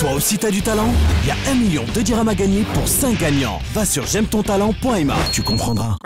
Toi aussi t'as du talent, il y a un million de dirhams à gagner pour 5 gagnants. Va sur j'aime ton talent.ma, tu comprendras.